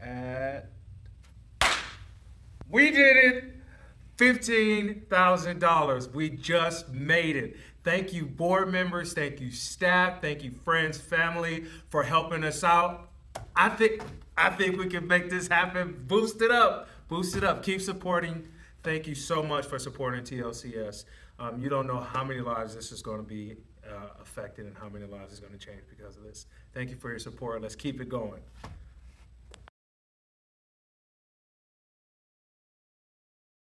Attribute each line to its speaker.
Speaker 1: at. We did it! $15,000. We just made it. Thank you, board members. Thank you, staff. Thank you, friends, family, for helping us out. I think I think we can make this happen. Boost it up. Boost it up. Keep supporting. Thank you so much for supporting TLCS. Um, you don't know how many lives this is going to be uh, affected and how many lives is going to change because of this. Thank you for your support. Let's keep it going.